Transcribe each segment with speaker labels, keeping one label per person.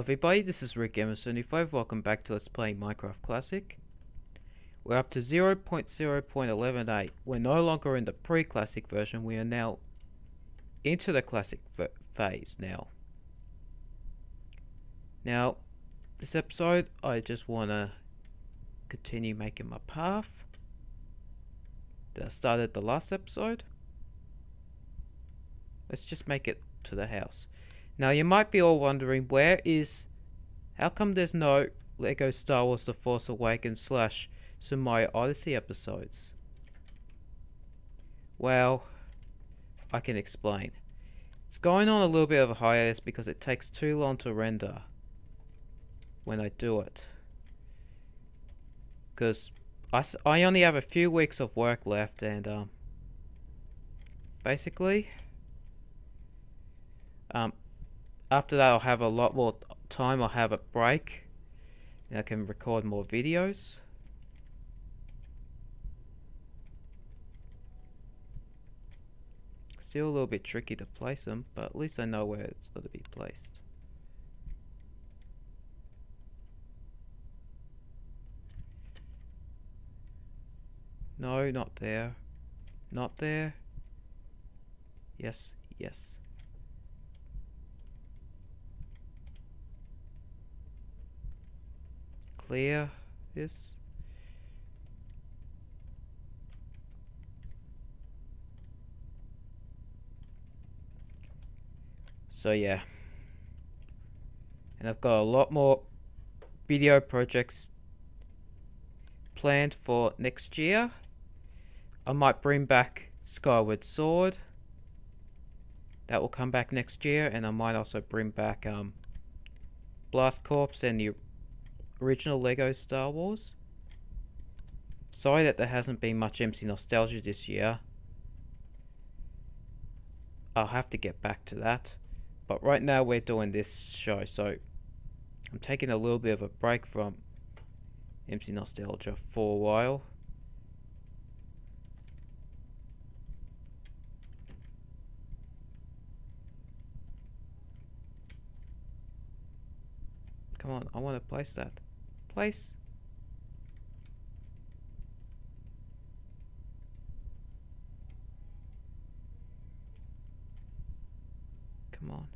Speaker 1: Hello everybody, this is Redgamer75, welcome back to Let's Play Minecraft Classic. We're up to 0.0.11a. We're no longer in the pre-classic version, we are now into the classic phase now. Now, this episode, I just want to continue making my path that I started the last episode. Let's just make it to the house. Now you might be all wondering where is how come there's no Lego Star Wars The Force Awakens slash Mario Odyssey episodes? Well, I can explain. It's going on a little bit of a hiatus because it takes too long to render when I do it. Because I, I only have a few weeks of work left and um, basically um, after that I'll have a lot more time, I'll have a break. And I can record more videos. Still a little bit tricky to place them, but at least I know where it's got to be placed. No, not there. Not there. Yes, yes. Clear this. So yeah. And I've got a lot more video projects planned for next year. I might bring back Skyward Sword. That will come back next year. And I might also bring back um, Blast Corps and the original Lego Star Wars. Sorry that there hasn't been much MC Nostalgia this year. I'll have to get back to that. But right now we're doing this show, so I'm taking a little bit of a break from MC Nostalgia for a while. Come on, I want to place that place. Come on.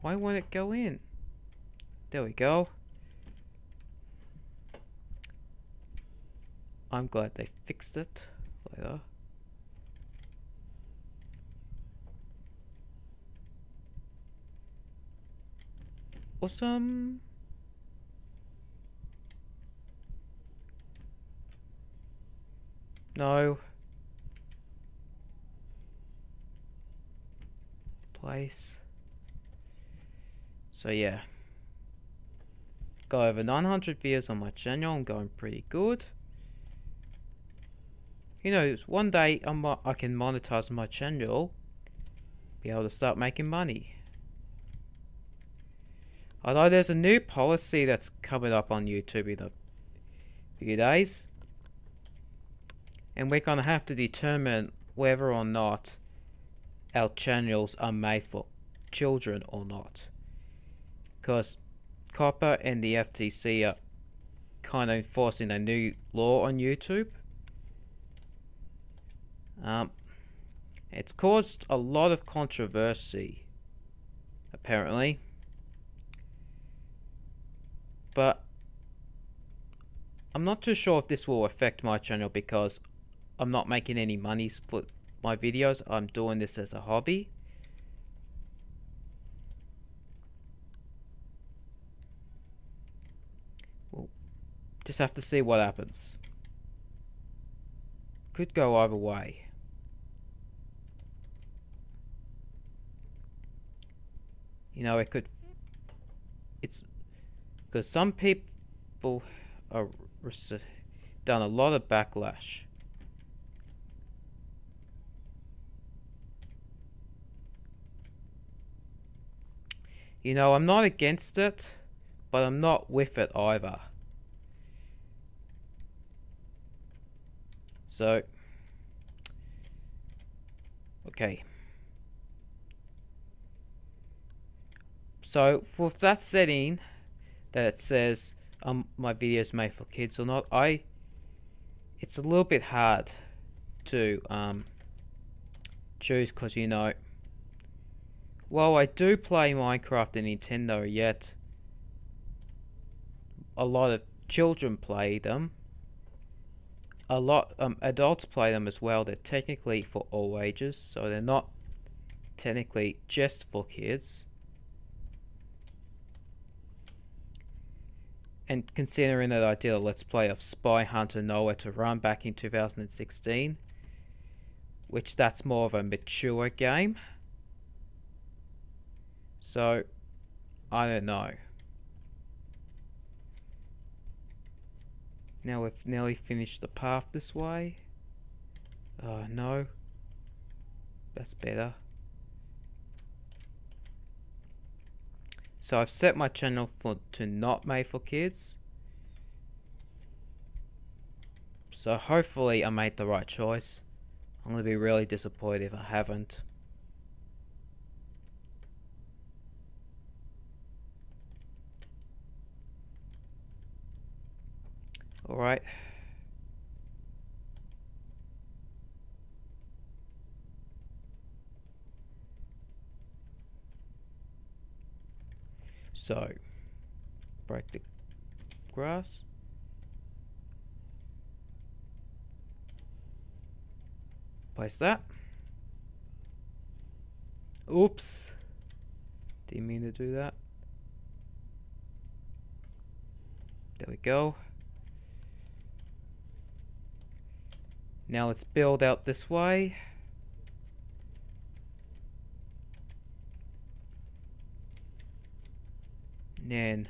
Speaker 1: Why won't it go in? There we go. I'm glad they fixed it later. Awesome. No. Place. So yeah. Got over 900 views on my channel. I'm going pretty good. You know, one day I'm, I can monetize my channel. Be able to start making money. Although there's a new policy that's coming up on YouTube in a few days. And we're going to have to determine whether or not our channels are made for children or not. Because COPPA and the FTC are kind of enforcing a new law on YouTube. Um, it's caused a lot of controversy, apparently. But I'm not too sure if this will affect my channel because I'm not making any money for my videos. I'm doing this as a hobby. We'll just have to see what happens. Could go either way. You know, it could... It's because some people are done a lot of backlash. You know, I'm not against it, but I'm not with it either. So, okay. So with that setting that it says um my is made for kids or not, I it's a little bit hard to um choose because you know while I do play Minecraft and Nintendo yet a lot of children play them. A lot um, adults play them as well. They're technically for all ages so they're not technically just for kids and considering that I did a let's play of Spy Hunter Nowhere to Run back in 2016 which that's more of a mature game so I don't know Now we've nearly finished the path this way. Oh, no. That's better. So I've set my channel for to not made for kids. So hopefully I made the right choice. I'm going to be really disappointed if I haven't. All So, break the grass. Place that. Oops. Didn't mean to do that. There we go. Now let's build out this way. And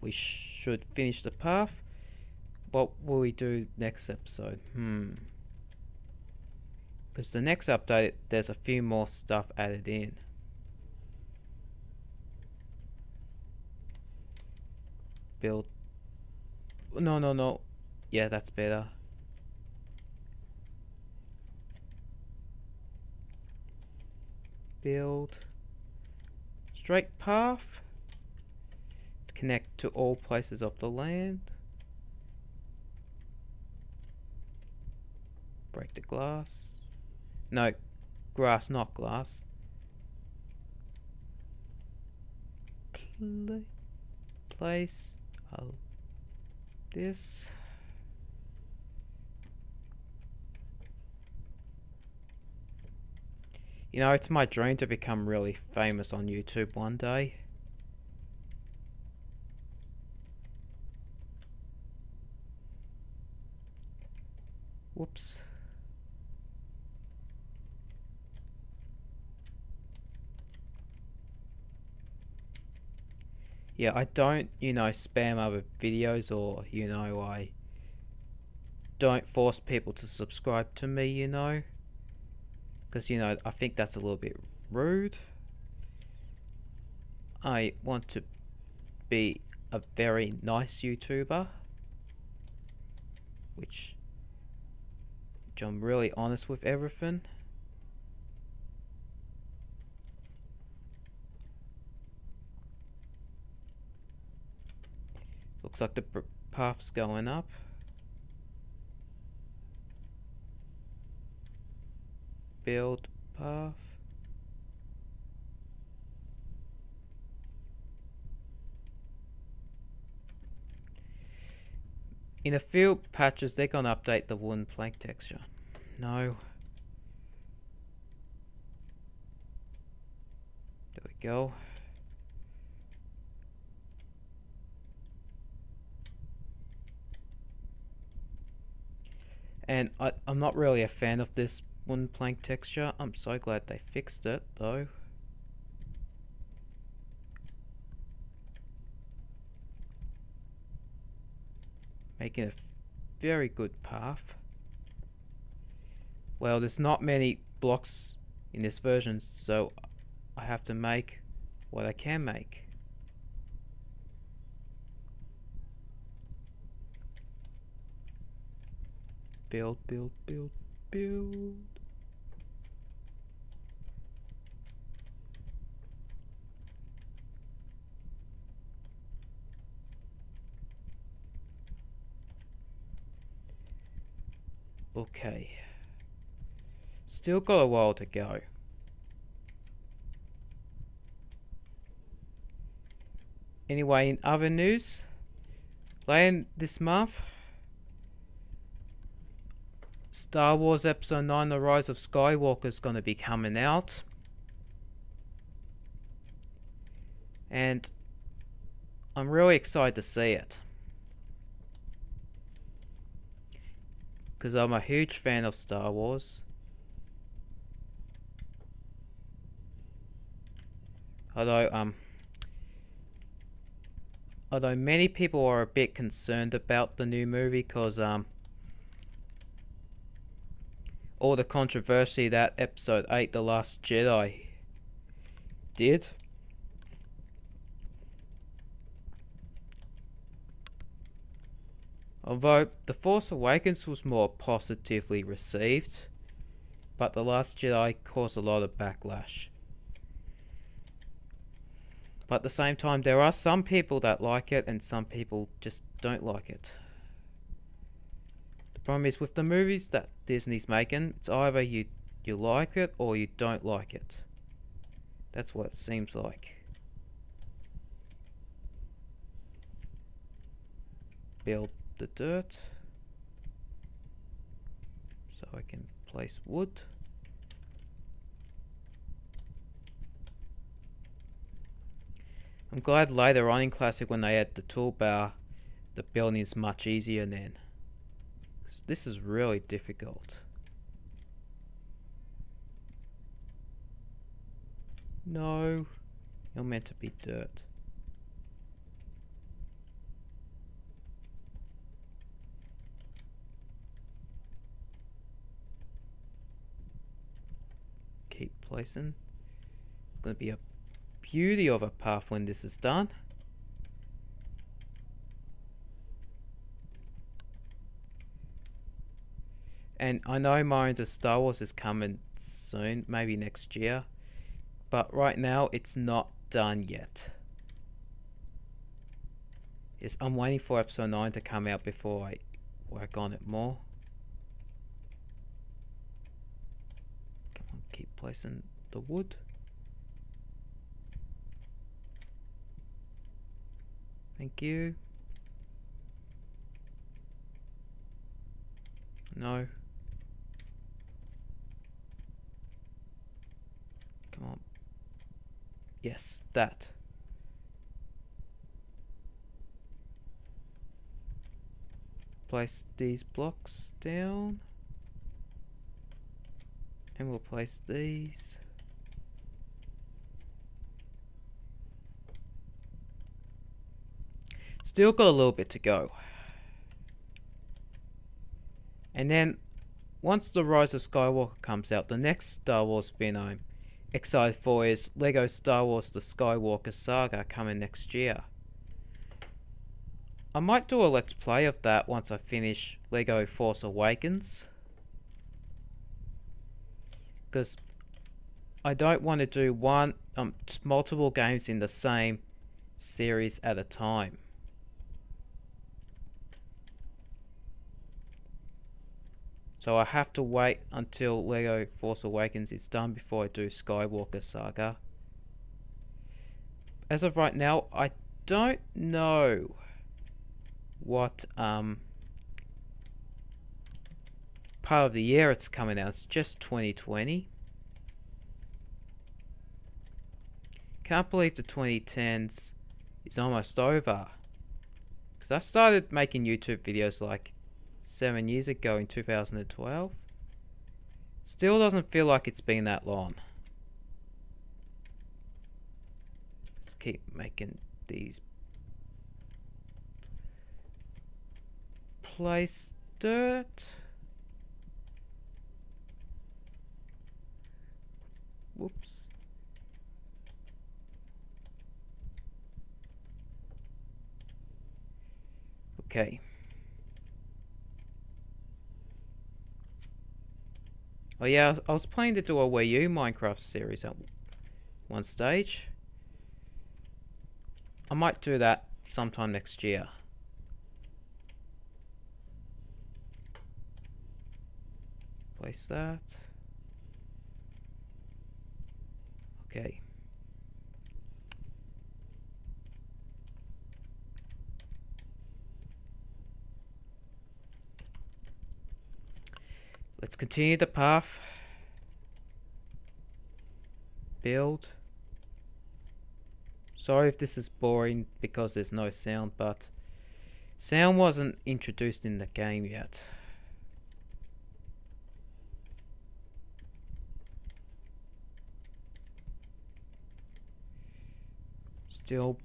Speaker 1: we should finish the path. What will we do next episode? Hmm. Because the next update, there's a few more stuff added in. Build. No, no, no. Yeah, that's better. Build straight path to connect to all places of the land. Break the glass. No, grass, not glass. Pla place uh, this. You know, it's my dream to become really famous on YouTube one day. Whoops. Yeah, I don't, you know, spam other videos or, you know, I don't force people to subscribe to me, you know. Because, you know, I think that's a little bit rude. I want to be a very nice YouTuber. Which, which I'm really honest with everything. Looks like the path's going up. Build path. In a few patches, they're gonna update the wooden plank texture. No. There we go. And I, I'm not really a fan of this wooden plank texture. I'm so glad they fixed it though. Making a very good path. Well, there's not many blocks in this version, so I have to make what I can make. Build, build, build, build. Okay. Still got a while to go. Anyway, in other news, land this month, Star Wars Episode 9 The Rise of Skywalker is going to be coming out. And I'm really excited to see it. Because I'm a huge fan of Star Wars. Although, um, although many people are a bit concerned about the new movie because, um, all the controversy that episode 8 The Last Jedi did. Although The Force Awakens was more positively received, but The Last Jedi caused a lot of backlash. But at the same time, there are some people that like it and some people just don't like it. The problem is with the movies that Disney's making, it's either you, you like it or you don't like it. That's what it seems like. Build the dirt. So I can place wood. I'm glad later on in Classic when they add the toolbar, the building is much easier then. This is really difficult. No, you're meant to be dirt. Keep placing. It's going to be a beauty of a path when this is done. And I know Mario into Star Wars is coming soon, maybe next year. But right now, it's not done yet. Yes, I'm waiting for episode 9 to come out before I work on it more. Come on, keep placing the wood. Thank you. No. Come on. Yes, that. Place these blocks down. And we'll place these. Still got a little bit to go. And then, once The Rise of Skywalker comes out, the next Star Wars film excited for is LEGO Star Wars The Skywalker Saga coming next year. I might do a let's play of that once I finish LEGO Force Awakens. Because I don't want to do one, um, multiple games in the same series at a time. So I have to wait until LEGO Force Awakens is done before I do Skywalker Saga. As of right now, I don't know what um, part of the year it's coming out. It's just 2020. Can't believe the 2010s is almost over. Because I started making YouTube videos like seven years ago in 2012. Still doesn't feel like it's been that long. Let's keep making these place dirt. Whoops. Okay. Oh yeah, I was planning to do a Wii U Minecraft series at one stage. I might do that sometime next year. Place that. Okay. Let's continue the path. Build. Sorry if this is boring because there's no sound, but sound wasn't introduced in the game yet. Still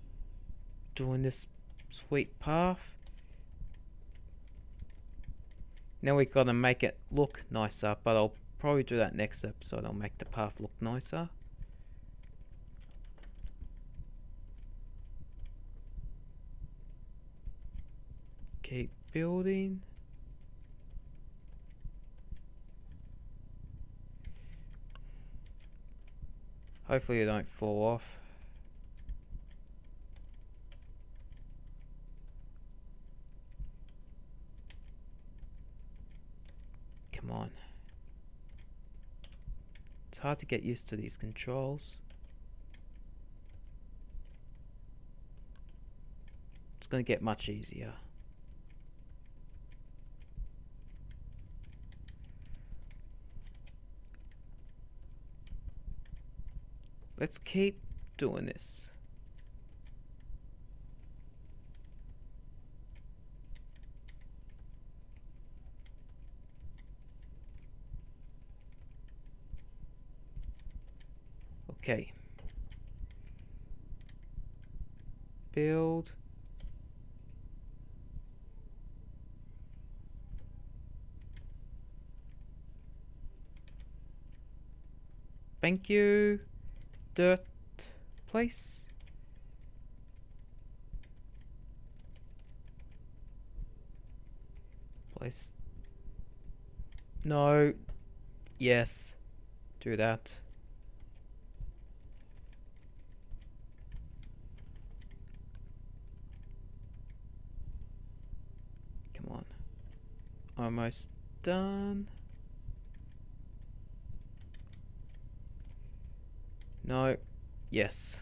Speaker 1: doing this sweet path. Now we've gotta make it look nicer, but I'll probably do that next episode. I'll make the path look nicer. Keep building. Hopefully you don't fall off. Come on. It's hard to get used to these controls. It's going to get much easier. Let's keep doing this. Okay. Build. Thank you dirt place. Place. No. Yes. Do that. Come on. Almost done. No. Yes.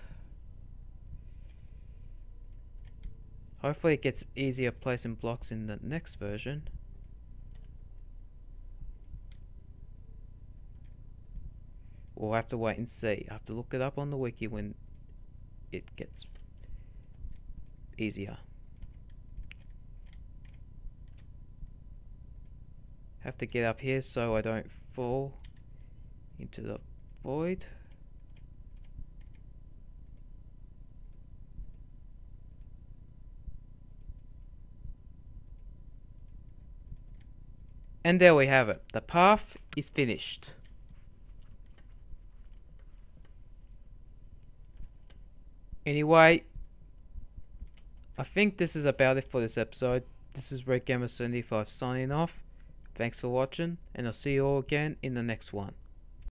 Speaker 1: Hopefully it gets easier placing blocks in the next version. We'll have to wait and see. I have to look it up on the wiki when it gets easier. Have to get up here so I don't fall into the void. And there we have it. The path is finished. Anyway, I think this is about it for this episode. This is Red Gamer 75 signing off. Thanks for watching, and I'll see you all again in the next one.